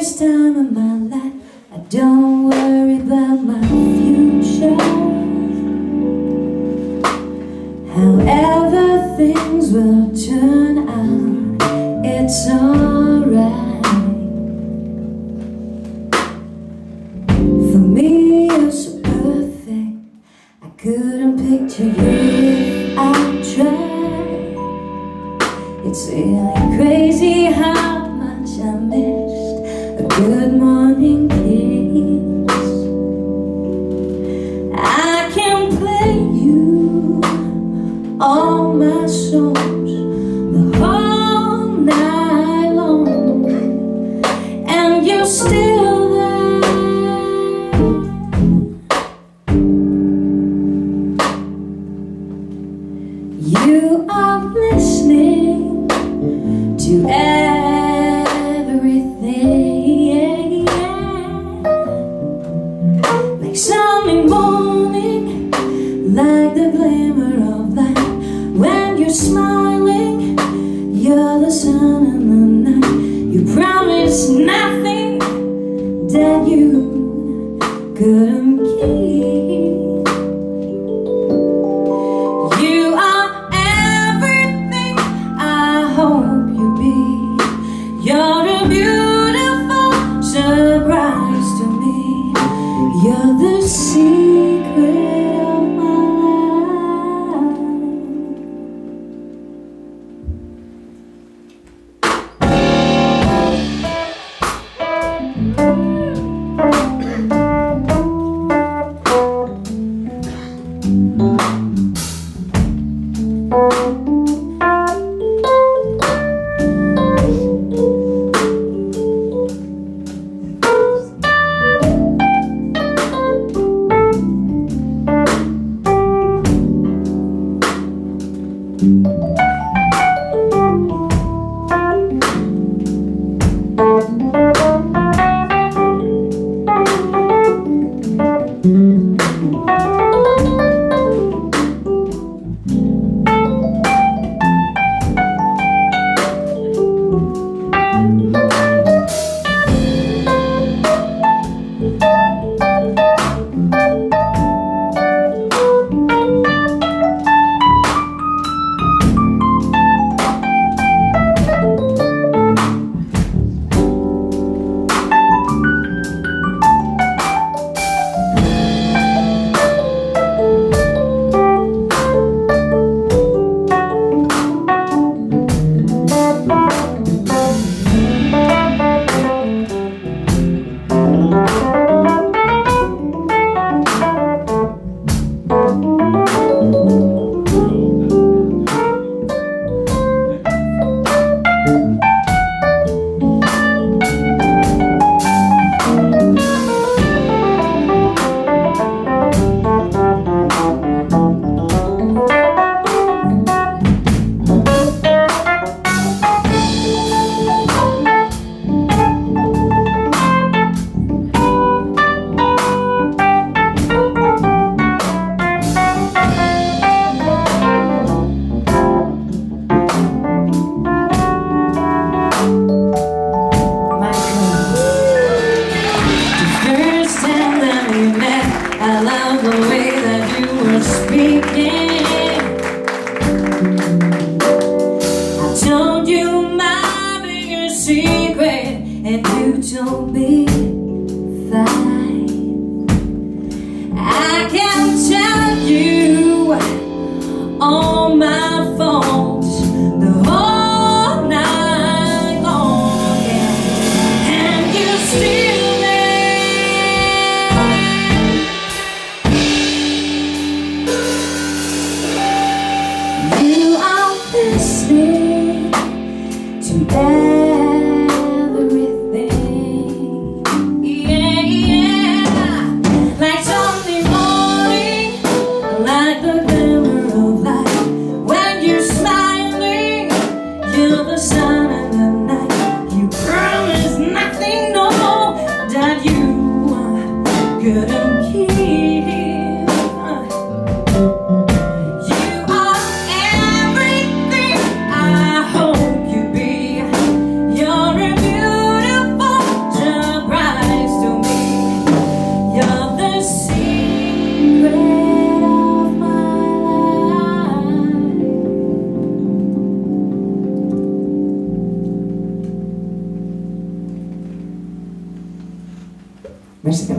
first time in my life I don't worry about my future. However things will turn out It's alright. For me you're so perfect. I couldn't picture you if I tried. It's really crazy how much I miss good morning kiss. I can play you all my songs the whole night long, and you're still there. You are listening to everything Michael. Biggest Merci.